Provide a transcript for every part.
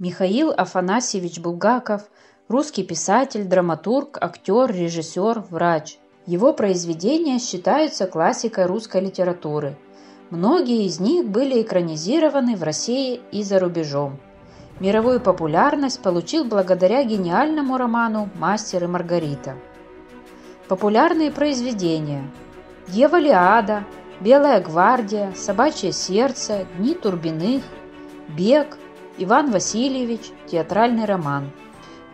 Михаил Афанасьевич Булгаков – русский писатель, драматург, актер, режиссер, врач. Его произведения считаются классикой русской литературы. Многие из них были экранизированы в России и за рубежом. Мировую популярность получил благодаря гениальному роману «Мастер и Маргарита». Популярные произведения «Евалиада», «Белая гвардия», «Собачье сердце», «Дни Турбиных», «Бег», «Иван Васильевич», театральный роман.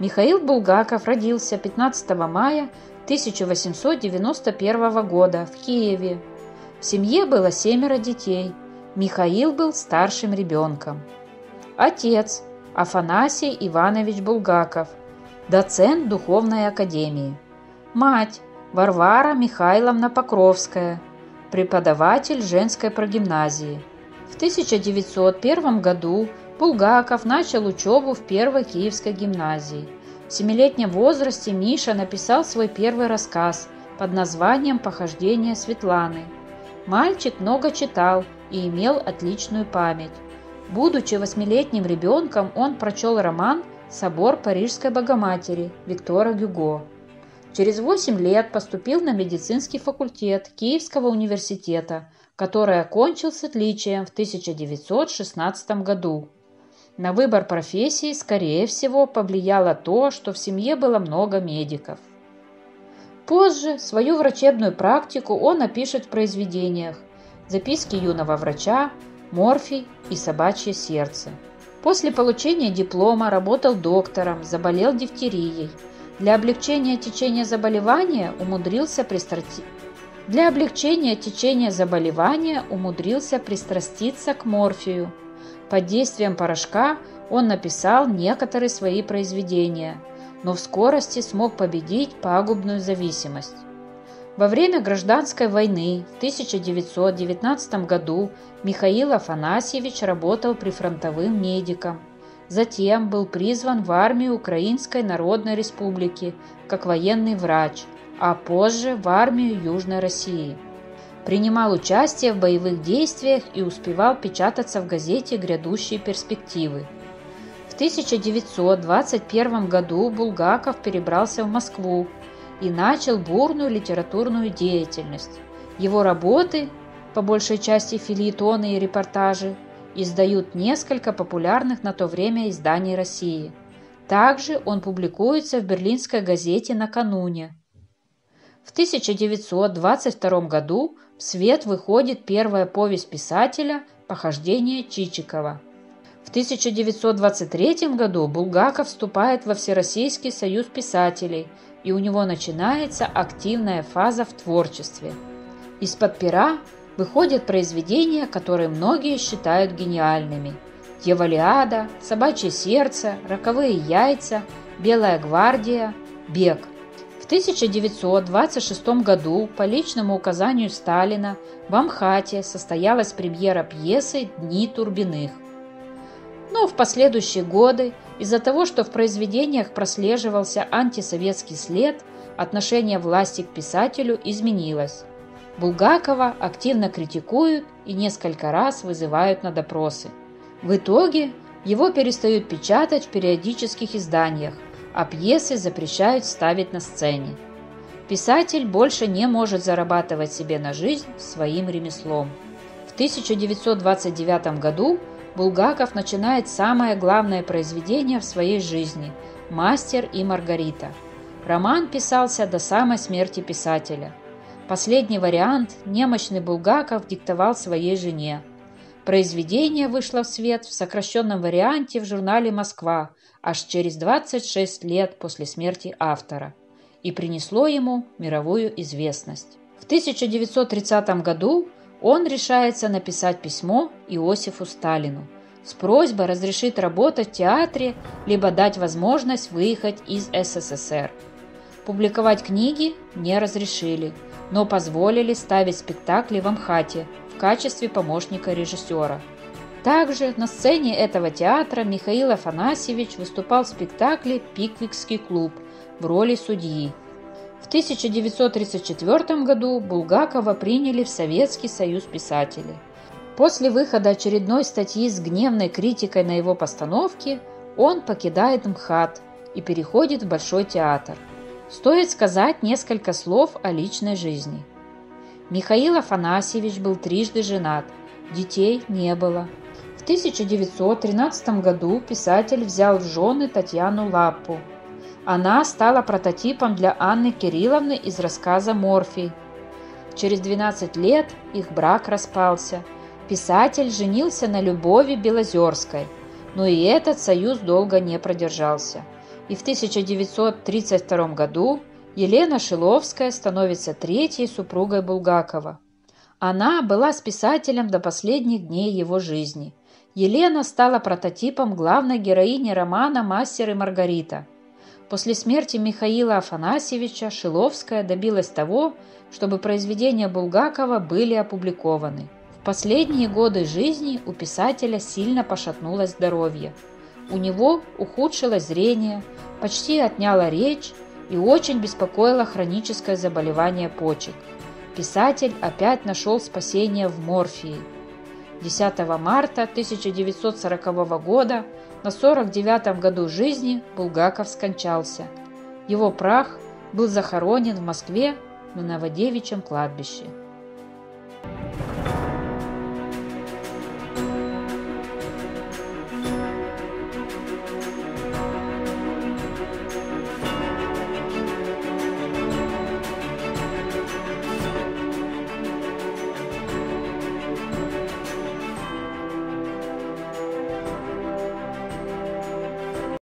Михаил Булгаков родился 15 мая 1891 года в Киеве. В семье было семеро детей. Михаил был старшим ребенком. Отец Афанасий Иванович Булгаков, доцент Духовной Академии. Мать Варвара Михайловна Покровская, преподаватель женской прогимназии. В 1901 году Булгаков начал учебу в первой киевской гимназии. В семилетнем возрасте Миша написал свой первый рассказ под названием «Похождение Светланы». Мальчик много читал и имел отличную память. Будучи восьмилетним ребенком, он прочел роман «Собор Парижской Богоматери» Виктора Гюго. Через 8 лет поступил на медицинский факультет Киевского университета, который окончил с отличием в 1916 году. На выбор профессии, скорее всего, повлияло то, что в семье было много медиков. Позже свою врачебную практику он опишет в произведениях «Записки юного врача», морфий и собачье сердце. После получения диплома работал доктором, заболел дифтерией. Для облегчения течения заболевания умудрился пристрасти... Для облегчения течения заболевания умудрился пристраститься к морфию. Под действием порошка он написал некоторые свои произведения, но в скорости смог победить пагубную зависимость. Во время гражданской войны в 1919 году Михаил Афанасьевич работал прифронтовым медиком. Затем был призван в армию Украинской Народной Республики как военный врач, а позже в армию Южной России. Принимал участие в боевых действиях и успевал печататься в газете «Грядущие перспективы». В 1921 году Булгаков перебрался в Москву, и начал бурную литературную деятельность. Его работы, по большей части филитоны и репортажи, издают несколько популярных на то время изданий России. Также он публикуется в берлинской газете «Накануне». В 1922 году в свет выходит первая повесть писателя «Похождение Чичикова». В 1923 году Булгаков вступает во Всероссийский союз писателей – и у него начинается активная фаза в творчестве. Из-под пера выходят произведения, которые многие считают гениальными. «Дьяволиада», «Собачье сердце», «Роковые яйца», «Белая гвардия», «Бег». В 1926 году по личному указанию Сталина в Амхате состоялась премьера пьесы «Дни Турбиных». Но в последующие годы из-за того, что в произведениях прослеживался антисоветский след, отношение власти к писателю изменилось. Булгакова активно критикуют и несколько раз вызывают на допросы. В итоге его перестают печатать в периодических изданиях, а пьесы запрещают ставить на сцене. Писатель больше не может зарабатывать себе на жизнь своим ремеслом. В 1929 году Булгаков начинает самое главное произведение в своей жизни – «Мастер и Маргарита». Роман писался до самой смерти писателя. Последний вариант немощный Булгаков диктовал своей жене. Произведение вышло в свет в сокращенном варианте в журнале «Москва» аж через 26 лет после смерти автора и принесло ему мировую известность. В 1930 году он решается написать письмо Иосифу Сталину с просьбой разрешить работать в театре, либо дать возможность выехать из СССР. Публиковать книги не разрешили, но позволили ставить спектакли в Амхате в качестве помощника режиссера. Также на сцене этого театра Михаил Афанасьевич выступал в спектакле «Пиквикский клуб» в роли судьи. В 1934 году Булгакова приняли в Советский союз писателей. После выхода очередной статьи с гневной критикой на его постановки он покидает МХАТ и переходит в Большой театр. Стоит сказать несколько слов о личной жизни. Михаил Афанасьевич был трижды женат, детей не было. В 1913 году писатель взял в жены Татьяну Лаппу. Она стала прототипом для Анны Кирилловны из рассказа «Морфий». Через 12 лет их брак распался. Писатель женился на Любови Белозерской, но и этот союз долго не продержался. И в 1932 году Елена Шиловская становится третьей супругой Булгакова. Она была с писателем до последних дней его жизни. Елена стала прототипом главной героини романа «Мастер и Маргарита». После смерти Михаила Афанасьевича Шиловская добилась того, чтобы произведения Булгакова были опубликованы. В последние годы жизни у писателя сильно пошатнулось здоровье. У него ухудшилось зрение, почти отняло речь и очень беспокоило хроническое заболевание почек. Писатель опять нашел спасение в морфии. 10 марта 1940 года на 49 году жизни Булгаков скончался. Его прах был захоронен в Москве на Новодевичьем кладбище.